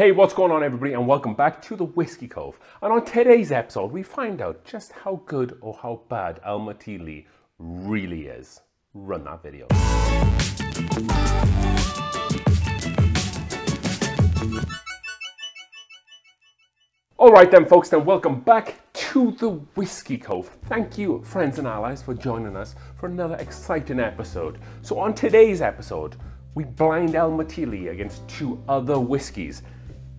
Hey, what's going on everybody and welcome back to the Whiskey Cove. And on today's episode, we find out just how good or how bad T. Lee really is. Run that video. All right then folks, then welcome back to the Whiskey Cove. Thank you friends and allies for joining us for another exciting episode. So on today's episode, we blind Elmer T. Lee against two other whiskies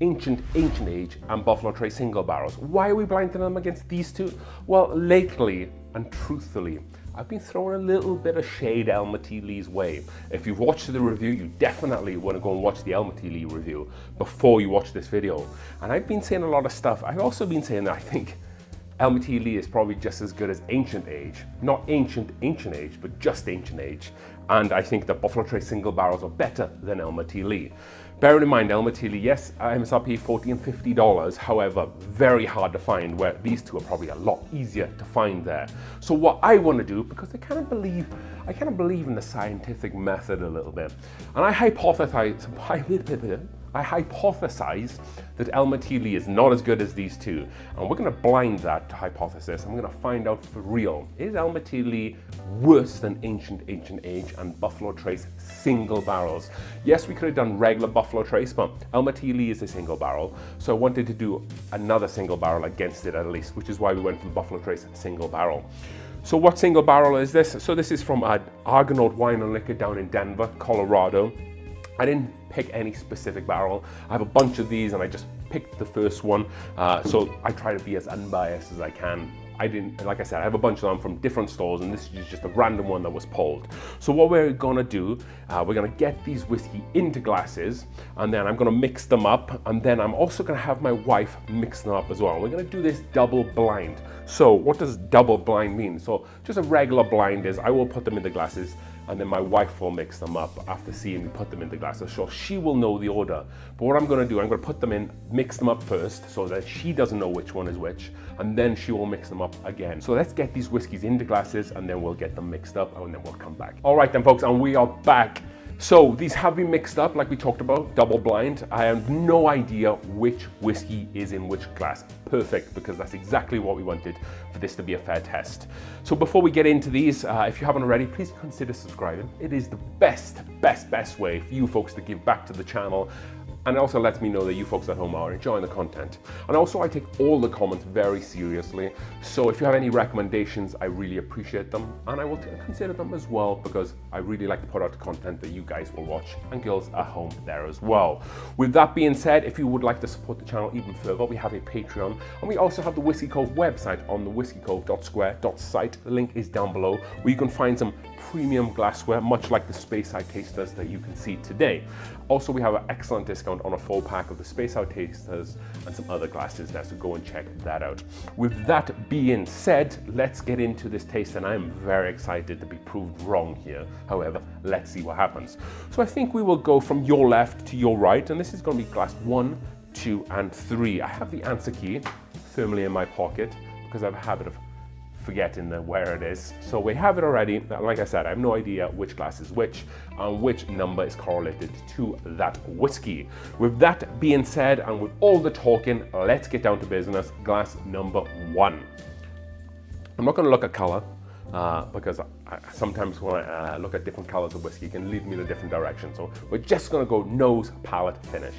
ancient, ancient age and Buffalo Trace single barrels. Why are we blinding them against these two? Well, lately and truthfully, I've been throwing a little bit of shade Elmer T. Lee's way. If you've watched the review, you definitely want to go and watch the Elmer T. Lee review before you watch this video. And I've been saying a lot of stuff. I've also been saying that I think Elmer T. Lee is probably just as good as Ancient Age. Not Ancient Ancient Age, but just Ancient Age. And I think the Buffalo Trace single barrels are better than Elmer T. Lee. Bearing in mind, Elmer T. Lee, yes, MSRP 40 and $50, however, very hard to find, where these two are probably a lot easier to find there. So what I want to do, because I kind of believe, I kind of believe in the scientific method a little bit, and I hypothesize, I hypothesize that Elmer T. Lee is not as good as these two. And we're gonna blind that hypothesis. I'm gonna find out for real. Is Elmer T. Lee worse than Ancient Ancient Age and Buffalo Trace single barrels? Yes, we could have done regular Buffalo Trace, but Elmer T. Lee is a single barrel. So I wanted to do another single barrel against it at least, which is why we went for the Buffalo Trace single barrel. So what single barrel is this? So this is from Argonaut Wine and Liquor down in Denver, Colorado. I didn't pick any specific barrel. I have a bunch of these and I just picked the first one. Uh, so I try to be as unbiased as I can. I didn't, like I said, I have a bunch of them from different stores and this is just a random one that was pulled. So what we're gonna do, uh, we're gonna get these whiskey into glasses and then I'm gonna mix them up and then I'm also gonna have my wife mix them up as well. We're gonna do this double blind. So what does double blind mean? So just a regular blind is I will put them in the glasses and then my wife will mix them up after seeing me put them in the glasses. So she will know the order. But what I'm gonna do, I'm gonna put them in, mix them up first so that she doesn't know which one is which, and then she will mix them up again. So let's get these whiskeys into glasses and then we'll get them mixed up and then we'll come back. All right then folks, and we are back. So these have been mixed up like we talked about, double blind. I have no idea which whiskey is in which glass. Perfect, because that's exactly what we wanted for this to be a fair test. So before we get into these, uh, if you haven't already, please consider subscribing. It is the best, best, best way for you folks to give back to the channel and it also lets me know that you folks at home are enjoying the content. And also I take all the comments very seriously, so if you have any recommendations, I really appreciate them, and I will consider them as well, because I really like to put out content that you guys will watch, and girls at home there as well. With that being said, if you would like to support the channel even further, we have a Patreon, and we also have the Whiskey Cove website on the whiskeycove.square.site. The link is down below, where you can find some premium glassware, much like the Space Speyside Tasters that you can see today. Also, we have an excellent discount on a full pack of the Space Out Tasters and some other glasses there, so go and check that out. With that being said, let's get into this taste, and I'm very excited to be proved wrong here. However, let's see what happens. So I think we will go from your left to your right, and this is going to be glass one, two, and three. I have the answer key firmly in my pocket because I have a habit of forgetting the, where it is. So we have it already. Like I said, I have no idea which glass is which and which number is correlated to that whiskey. With that being said, and with all the talking, let's get down to business. Glass number one. I'm not going to look at color. Uh, because I, sometimes when I uh, look at different colors of whiskey, it can lead me in a different direction. So we're just going to go nose, palate, finish.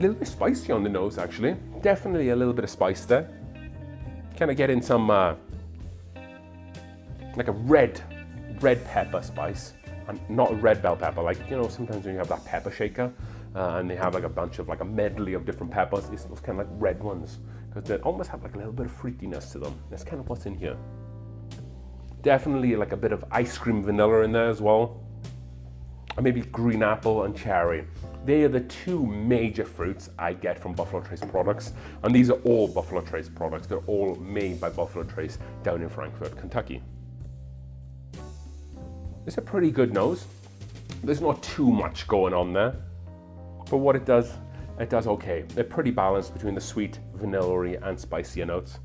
A little bit spicy on the nose, actually. Definitely a little bit of spice there. Kind of getting some, uh, like a red, red pepper spice. And not a red bell pepper, like, you know, sometimes when you have that pepper shaker, uh, and they have like a bunch of, like a medley of different peppers, it's those kind of like red ones. Because they almost have like a little bit of fruitiness to them. That's kind of what's in here. Definitely like a bit of ice cream vanilla in there as well. And maybe green apple and cherry. They are the two major fruits I get from Buffalo Trace products, and these are all Buffalo Trace products. They're all made by Buffalo Trace down in Frankfort, Kentucky. It's a pretty good nose. There's not too much going on there, but what it does, it does okay. They're pretty balanced between the sweet, vanilla and spicier notes.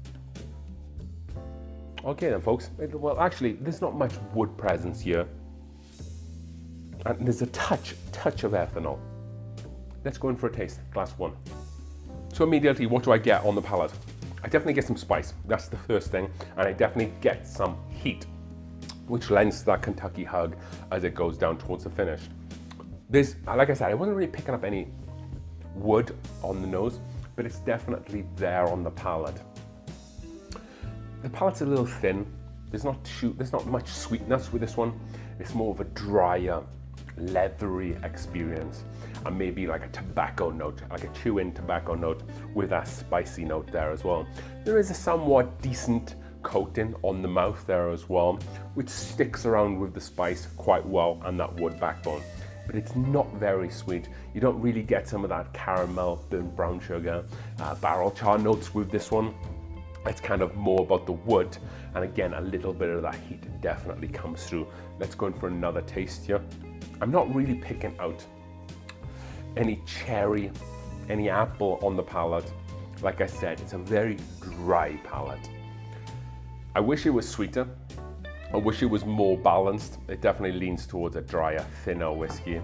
Okay then folks, well actually there's not much wood presence here. And there's a touch, touch of ethanol. Let's go in for a taste, glass one. So immediately, what do I get on the palate? I definitely get some spice, that's the first thing, and I definitely get some heat, which lends that Kentucky hug as it goes down towards the finish. There's, like I said, I wasn't really picking up any wood on the nose, but it's definitely there on the palate. The palate's a little thin. There's not too, there's not much sweetness with this one. It's more of a drier, leathery experience and maybe like a tobacco note, like a chew-in tobacco note with that spicy note there as well. There is a somewhat decent coating on the mouth there as well, which sticks around with the spice quite well and that wood backbone. But it's not very sweet. You don't really get some of that caramel, burnt brown sugar, uh, barrel char notes with this one. It's kind of more about the wood. And again, a little bit of that heat definitely comes through. Let's go in for another taste here. I'm not really picking out any cherry, any apple on the palate. Like I said, it's a very dry palate. I wish it was sweeter. I wish it was more balanced. It definitely leans towards a drier, thinner whiskey.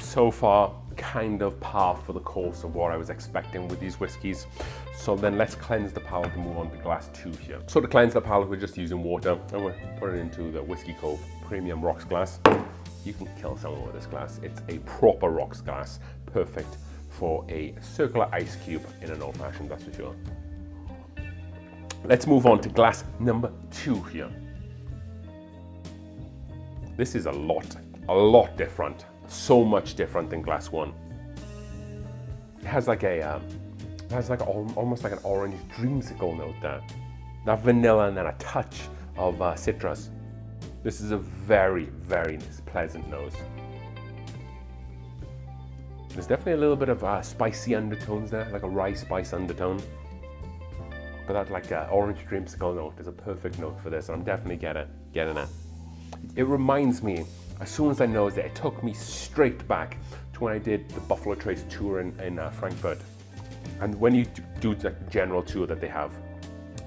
So far, kind of par for the course of what I was expecting with these whiskies. So then let's cleanse the palate and move on to glass two here. So to cleanse the palate, we're just using water and we're putting it into the Whiskey Cove Premium Rocks glass you can kill someone with this glass. It's a proper rocks glass, perfect for a circular ice cube in an old fashioned, that's for sure. Let's move on to glass number two here. This is a lot, a lot different. So much different than glass one. It has like a, um, it has like a, almost like an orange dreamsicle note there. That vanilla and then a touch of uh, citrus. This is a very, very pleasant nose. There's definitely a little bit of uh, spicy undertones there, like a rye spice undertone. But that like uh, orange dreamsicle note is a perfect note for this. And I'm definitely getting, getting it. It reminds me, as soon as I nose it, it took me straight back to when I did the Buffalo Trace tour in, in uh, Frankfort. And when you do the general tour that they have,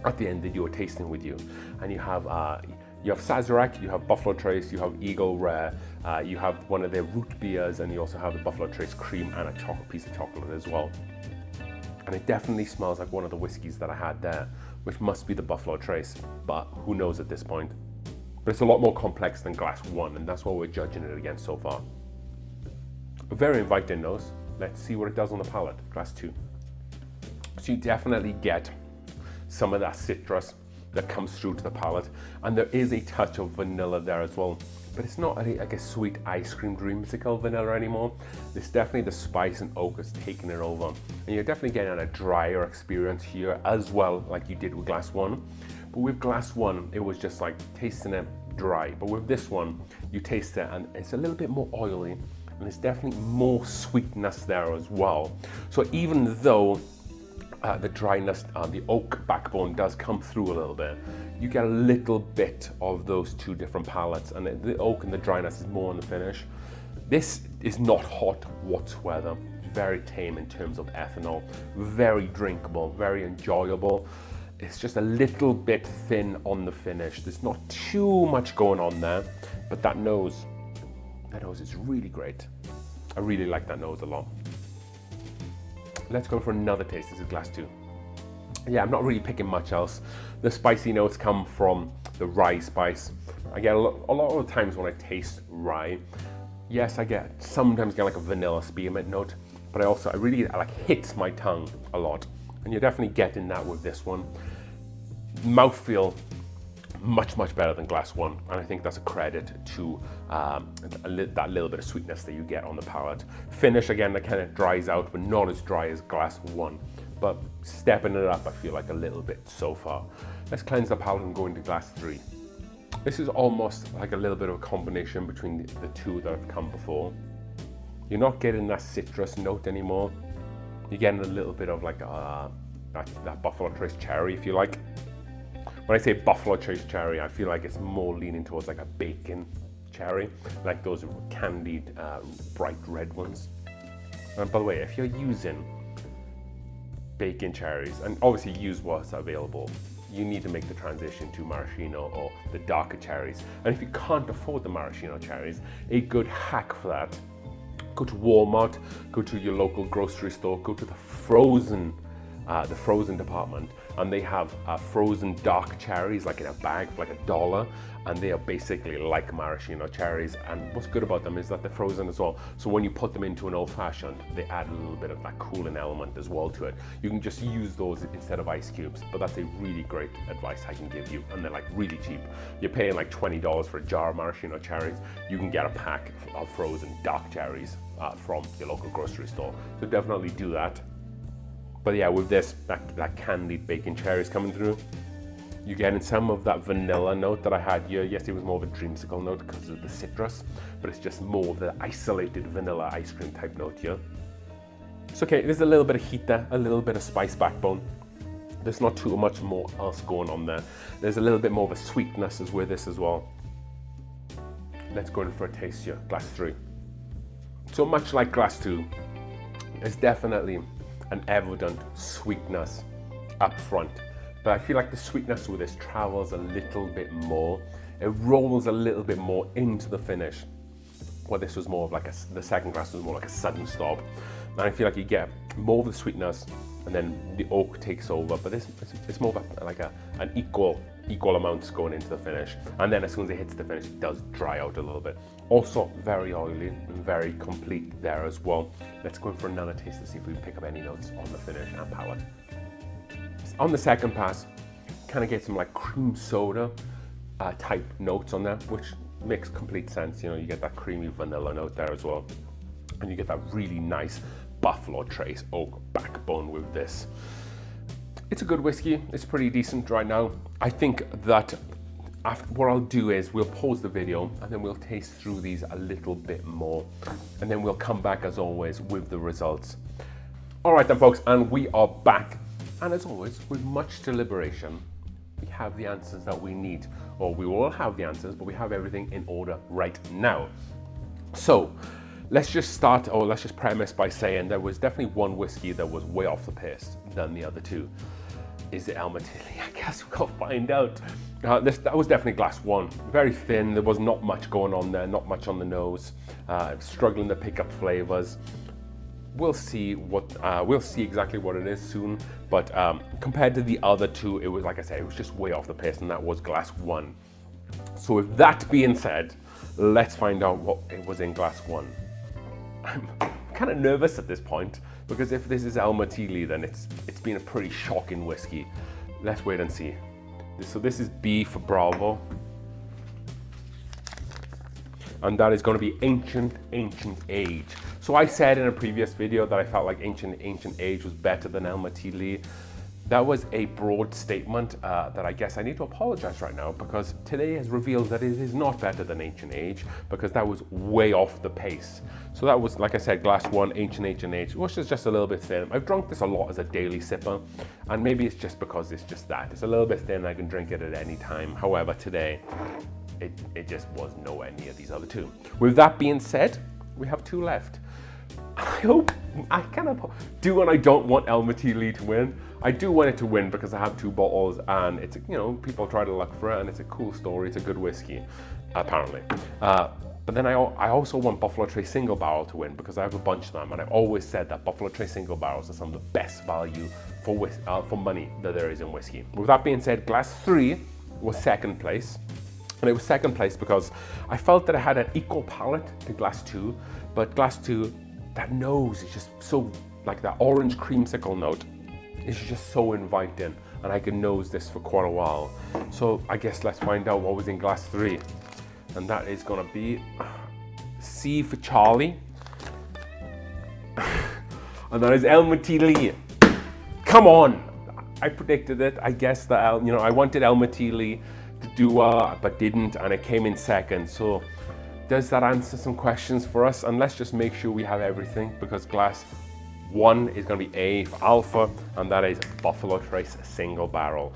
at the end they do a tasting with you, and you have uh, you have Sazerac, you have Buffalo Trace, you have Eagle Rare, uh, you have one of their root beers, and you also have the Buffalo Trace cream and a piece of chocolate as well. And it definitely smells like one of the whiskies that I had there, which must be the Buffalo Trace, but who knows at this point. But it's a lot more complex than Glass 1, and that's what we're judging it against so far. Very inviting nose. Let's see what it does on the palate, Glass 2. So you definitely get some of that citrus, that comes through to the palate. And there is a touch of vanilla there as well. But it's not like a sweet ice cream dreamsicle vanilla anymore. It's definitely the spice and oak is taking it over. And you're definitely getting a drier experience here as well, like you did with glass one. But with glass one, it was just like tasting it dry. But with this one, you taste it and it's a little bit more oily and there's definitely more sweetness there as well. So even though uh, the dryness, uh, the oak backbone does come through a little bit. You get a little bit of those two different palates and the oak and the dryness is more on the finish. This is not hot whatsoever. Very tame in terms of ethanol, very drinkable, very enjoyable. It's just a little bit thin on the finish. There's not too much going on there, but that nose, that nose is really great. I really like that nose a lot let's go for another taste. This is glass two. Yeah, I'm not really picking much else. The spicy notes come from the rye spice. I get a lot, a lot of times when I taste rye, yes, I get sometimes get like a vanilla spearmint note, but I also, I really like hits my tongue a lot. And you're definitely getting that with this one. Mouthfeel much, much better than glass one. And I think that's a credit to um, that little bit of sweetness that you get on the palate. Finish, again, that kind of dries out, but not as dry as glass one. But stepping it up, I feel like a little bit so far. Let's cleanse the palate and go into glass three. This is almost like a little bit of a combination between the, the two that have come before. You're not getting that citrus note anymore. You're getting a little bit of like uh, that, that Buffalo Trace cherry, if you like. When I say buffalo trace cherry, I feel like it's more leaning towards like a bacon cherry, like those candied uh, bright red ones. And by the way, if you're using bacon cherries, and obviously use what's available, you need to make the transition to maraschino or the darker cherries. And if you can't afford the maraschino cherries, a good hack for that, go to Walmart, go to your local grocery store, go to the frozen uh, the frozen department and they have uh, frozen dark cherries like in a bag for like a dollar and they are basically like maraschino cherries and what's good about them is that they're frozen as well. So when you put them into an old fashioned they add a little bit of that cooling element as well to it. You can just use those instead of ice cubes but that's a really great advice I can give you and they're like really cheap. You're paying like $20 for a jar of maraschino cherries you can get a pack of frozen dark cherries uh, from your local grocery store. So definitely do that but yeah, with this, that, that candied bacon cherries coming through, you're getting some of that vanilla note that I had here. Yes, it was more of a dreamsicle note because of the citrus, but it's just more of the isolated vanilla ice cream type note here. It's okay, there's a little bit of heat there, a little bit of spice backbone. There's not too much more else going on there. There's a little bit more of a sweetness as with this as well. Let's go in for a taste here, glass three. So much like glass two, it's definitely an evident sweetness up front. But I feel like the sweetness with this travels a little bit more. It rolls a little bit more into the finish. Well, this was more of like a, the second glass was more like a sudden stop. And I feel like you get more of the sweetness and then the oak takes over. But this it's, it's more of a, like a, an equal equal amounts going into the finish. And then as soon as it hits the finish, it does dry out a little bit. Also very oily and very complete there as well. Let's go in for another taste to see if we pick up any notes on the finish and palate. On the second pass, kind of get some like cream soda uh, type notes on there, which makes complete sense. You know, you get that creamy vanilla note there as well. And you get that really nice Buffalo Trace oak backbone with this. It's a good whiskey. It's pretty decent right now. I think that after, what I'll do is we'll pause the video and then we'll taste through these a little bit more. And then we'll come back as always with the results. All right then folks, and we are back. And as always, with much deliberation, we have the answers that we need. Or we will have the answers, but we have everything in order right now. So, let's just start, or let's just premise by saying there was definitely one whiskey that was way off the pace than the other two is it Elmer T. Lee? I guess we'll find out. Uh, this, that was definitely glass one. Very thin, there was not much going on there, not much on the nose. Uh, struggling to pick up flavors. We'll see what, uh, we'll see exactly what it is soon. But um, compared to the other two, it was, like I said, it was just way off the pace and that was glass one. So with that being said, let's find out what it was in glass one. I'm kind of nervous at this point because if this is Elmer T. Lee, then it's it's been a pretty shocking whiskey. Let's wait and see. So this is B for Bravo. And that is going to be Ancient Ancient Age. So I said in a previous video that I felt like Ancient Ancient Age was better than Elmer T. Lee that was a broad statement uh, that I guess I need to apologize right now because today has revealed that it is not better than Ancient Age because that was way off the pace. So that was, like I said, glass one, Ancient Ancient Age, which is just a little bit thin. I've drunk this a lot as a daily sipper and maybe it's just because it's just that. It's a little bit thin, I can drink it at any time. However, today, it, it just was nowhere near these other two. With that being said, we have two left. I hope, I kind of do and I don't want Elmer T. Lee to win. I do want it to win because I have two bottles and it's, you know, people try to look for it and it's a cool story. It's a good whiskey, apparently. Uh, but then I, I also want Buffalo Trace Single Barrel to win because I have a bunch of them and I've always said that Buffalo Trace Single Barrels are some of the best value for, uh, for money that there is in whiskey. With that being said, Glass 3 was second place. And it was second place because I felt that I had an equal palate to Glass 2, but Glass 2, that nose is just so, like that orange creamsicle note is just so inviting and I can nose this for quite a while. So I guess let's find out what was in glass three. And that is gonna be C for Charlie. and that is Elmer T. Lee. Come on! I predicted it. I guess that, you know, I wanted Elmer T. Lee to do well, but didn't, and it came in second. So does that answer some questions for us? And let's just make sure we have everything because glass one is going to be A for Alpha, and that is Buffalo Trace Single Barrel.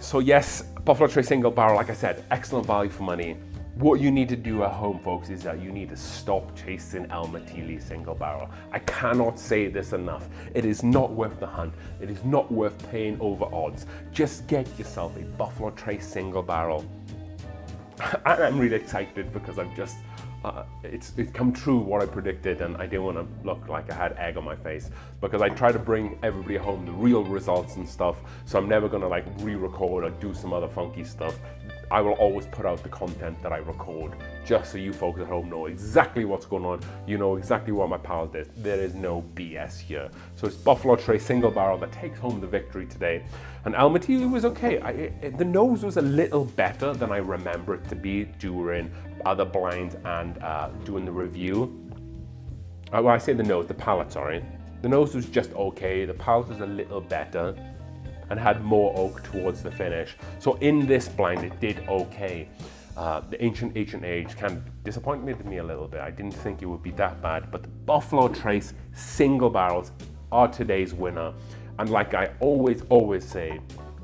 So yes, Buffalo Trace Single Barrel, like I said, excellent value for money. What you need to do at home, folks, is that you need to stop chasing Elmer T. Lee single barrel. I cannot say this enough. It is not worth the hunt. It is not worth paying over odds. Just get yourself a Buffalo Trace single barrel. I'm really excited because I've just uh, it's, it's come true what I predicted and I didn't want to look like I had egg on my face because I try to bring everybody home the real results and stuff so I'm never to like re-record or do some other funky stuff I will always put out the content that I record just so you folks at home know exactly what's going on. You know exactly what my pal did. There is no BS here. So it's Buffalo Trace single barrel that takes home the victory today. And Elmer T. Lee was okay. I, it, the nose was a little better than I remember it to be during other blinds and uh, doing the review. Uh, well, I say the nose, the palate, sorry. The nose was just okay. The palate was a little better and had more oak towards the finish. So in this blind, it did okay. Uh, the Ancient Ancient Age kind of disappointed me a little bit. I didn't think it would be that bad, but the Buffalo Trace single barrels are today's winner. And like I always, always say,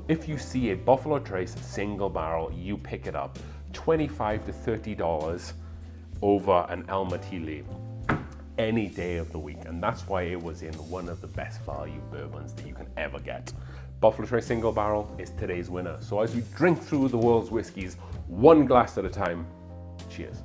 if you see a Buffalo Trace single barrel, you pick it up. 25 to $30 over an Elmer T. Lee any day of the week. And that's why it was in one of the best value bourbons that you can ever get. Buffalo Trace Single Barrel is today's winner. So as we drink through the world's whiskies, one glass at a time, cheers.